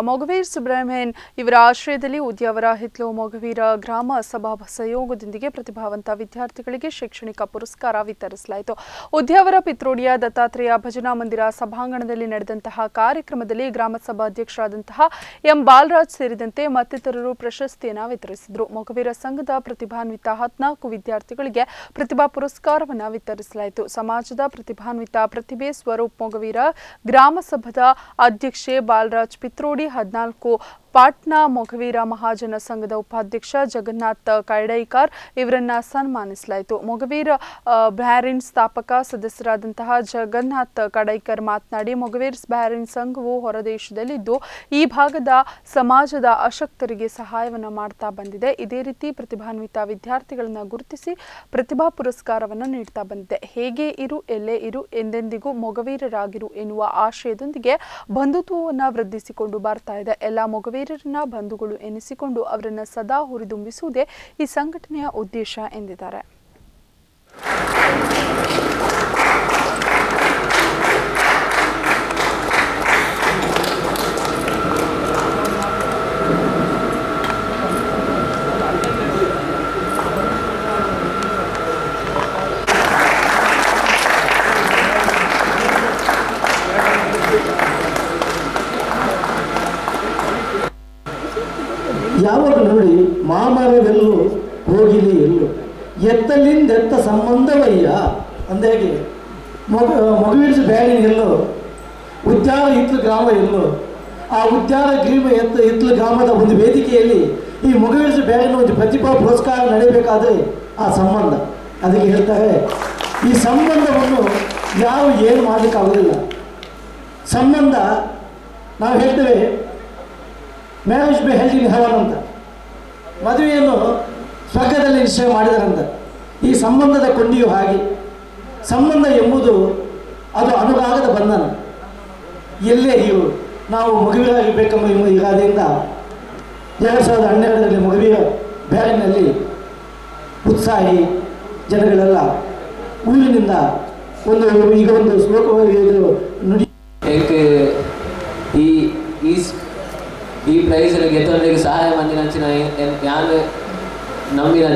ಮೊಗವೀರ್ ಸುಬ್ರಹ್ಮಣ್ಯನ್ ಇವರ ಆಶ್ರಯದಲ್ಲಿ ಉದ್ಯಾವರ ಹಿತ್ಲು ಮೊಗವೀರ ಗ್ರಾಮ ಸಭಾ ಸಹಯೋಗದೊಂದಿಗೆ ಪ್ರತಿಭಾವಂತ ವಿದ್ಯಾರ್ಥಿಗಳಿಗೆ ಶೈಕ್ಷಣಿಕ ಪುರಸ್ಕಾರ ವಿತರಿಸಲಾಯಿತು. ಉದ್ಯಾವರ ಪಿತ್ರೋಡಿಯ ದತ್ತಾತ್ರೇಯ ಭಜನಾ ಮಂದಿರ ಸಭಾಂಗಣದಲ್ಲಿ ನಡೆದಂತಹ ಕಾರ್ಯಕ್ರಮದಲ್ಲಿ ಗ್ರಾಮ ಸಭಾ ಅಧ್ಯಕ್ಷರಾದಂತಹ ಎಂ ಬಾಲರಾಜ್ ಸೇರಿದಂತೆ ಮತ್ತಿತರರು ಪ್ರಶಸ್ತಿಯನ್ನು ವಿತರಿಸಿದರು. ಮೊಗವೀರ ಸಂಘದ ಪ್ರತಿಭಾನ್ವಿತ ಹದಿನಾಲ್ಕು ವಿದ್ಯಾರ್ಥಿಗಳಿಗೆ ಪ್ರತಿಭಾ ಪುರಸ್ಕಾರವನ್ನು ವಿತರಿಸಲಾಯಿತು. ಸಮಾಜದ ಪ್ರತಿಭಾನ್ವಿತ ಪ್ರತಿಭೆ ಸ್ವರೂಪ್ ಮೊಗವೀರ ಗ್ರಾಮ ಸಭಾದ ಅಧ್ಯಕ್ಷೆ ಬಾಲರಾಜ್ ಪಿತ್ರೋಡಿ ಹದಿನಾಲ್ಕು ಪಾಟ್ನಾ ಮೊಘವೀರ ಮಹಾಜನ ಸಂಘದ ಉಪಾಧ್ಯಕ್ಷ ಜಗನ್ನಾಥ್ ಕೈಡೈಕರ್ ಇವರನ್ನ ಸನ್ಮಾನಿಸಲಾಯಿತು. ಮೊಗವೀರ ಬ್ಯಾರಿನ್ ಸ್ಥಾಪಕ ಸದಸ್ಯರಾದಂತಹ ಜಗನ್ನಾಥ್ ಕಡೈಕರ್ ಮಾತನಾಡಿ ಮೊಗವೀರ್ಸ್ ಬ್ಯಾರಿನ್ ಸಂಘವು ಹೊರದೇಶದಲ್ಲಿದ್ದು ಈ ಭಾಗದ ಸಮಾಜದ ಅಶಕ್ತರಿಗೆ ಸಹಾಯವನ್ನು ಮಾಡ್ತಾ ಬಂದಿದೆ. ಇದೇ ರೀತಿ ಪ್ರತಿಭಾನ್ವಿತ ವಿದ್ಯಾರ್ಥಿಗಳನ್ನು ಗುರುತಿಸಿ ಪ್ರತಿಭಾ ಪುರಸ್ಕಾರವನ್ನು ನೀಡ್ತಾ ಬಂದಿದೆ. ಹೇಗೆ ಇರು, ಎಲ್ಲೇ ಇರು, ಎಂದೆಂದಿಗೂ ಮೊಗವೀರರಾಗಿರು ಎನ್ನುವ ಆಶಯದೊಂದಿಗೆ ಬಂಧುತ್ವವನ್ನು ವೃದ್ಧಿಸಿಕೊಂಡು ಬರ್ತಾ ಇದೆ. ಎಲ್ಲ ಮೊಗವೀರರನ್ನ ಬಂಧುಗಳು ಎನಿಸಿಕೊಂಡು ಅವರನ್ನು ಸದಾ ಹುರಿದುಂಬಿಸುವುದೇ ಈ ಸಂಘಟನೆಯ ಉದ್ದೇಶ ಎಂದಿದ್ದಾರೆ. ಯಾವಾಗ ನೋಡಿ ಮಾಮರವೆಲ್ಲೂ ಹೋಗಿಲಿ ಎಲ್ಲು ಎತ್ತಲಿಂದೆತ್ತ ಸಂಬಂಧವಯ್ಯ? ಅಂದಾಗೆ ಮಗ, ಮಗುವಿನ ಬ್ಯಾಳಿನ ಎಲ್ಲೋ? ಉದ್ಯಾನ ಹಿತ್ಲು ಗ್ರಾಮ ಎಲ್ಲೋ? ಆ ಉದ್ಯಾನ ಗ್ರೀಮ ಎತ್ತ ಹಿತ್ಲು ಗ್ರಾಮದ ಒಂದು ವೇದಿಕೆಯಲ್ಲಿ ಈ ಮಗುವಿನ ಬ್ಯಾಳಿನ ಒಂದು ಪ್ರತಿಭಾ ಪುರಸ್ಕಾರ ನಡೀಬೇಕಾದ್ರೆ ಆ ಸಂಬಂಧ. ಅದಕ್ಕೆ ಹೇಳ್ತಾರೆ, ಈ ಸಂಬಂಧವನ್ನು ಯಾರು ಏನು ಮಾಡಲಿಕ್ಕಾಗೋದಿಲ್ಲ. ಸಂಬಂಧ, ನಾವು ಹೇಳ್ತೇವೆ marriage be held in heaven ಅಂತ. ಮದುವೆಯನ್ನು ಸ್ವರ್ಗದಲ್ಲಿ ನಿಶ್ಚಯ ಮಾಡಿದರಂತ. ಈ ಸಂಬಂಧದ ಕೊಂಡಿಯು ಹಾಗೆ. ಸಂಬಂಧ ಎಂಬುದು ಅದು ಅನುಭಾಗದ ಬಂಧನ. ಎಲ್ಲೇ ಇವು ನಾವು ಮಗುವಿರಾಗಬೇಕೆಂಬ ಎಂಬ ಇರಾದೆಯಿಂದ ಎರಡು ಸಾವಿರದ ಹನ್ನೆರಡರಲ್ಲಿ ಮಗುವಿಯ ಬ್ಯಾರಿನಲ್ಲಿ ಉತ್ಸಾಹಿ ಜನಗಳೆಲ್ಲ ಊರಿನಿಂದ ಒಂದು ಈಗ ಒಂದು ಶ್ಲೋಕವಾಗಿ ನುಡಿ ಪ್ರೈಸ್ ಗೆದ್ದವರಿಗೆ ಸಹಾಯ ಮಂದಿನ ಯಾನ್ ನಂಬಿನ